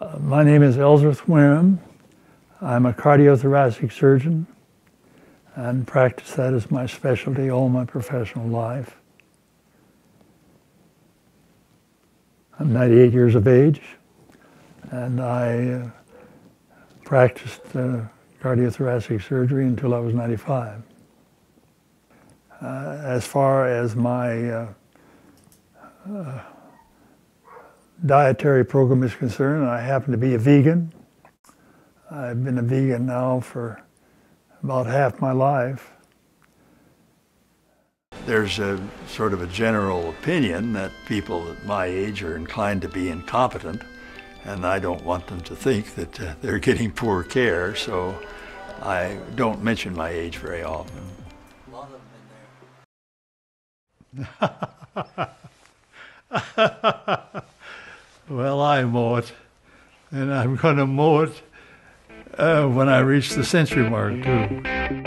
Uh, my name is Ellsworth Wareham. I'm a cardiothoracic surgeon and practice that as my specialty all my professional life. I'm 98 years of age and I uh, practiced uh, cardiothoracic surgery until I was 95. Uh, as far as my uh, uh, dietary program is concerned, I happen to be a vegan. I've been a vegan now for about half my life. There's a sort of a general opinion that people at my age are inclined to be incompetent, and I don't want them to think that uh, they're getting poor care, so I don't mention my age very often. A lot of them in there. Well, I mow it, and I'm going to mow it uh, when I reach the century mark, too.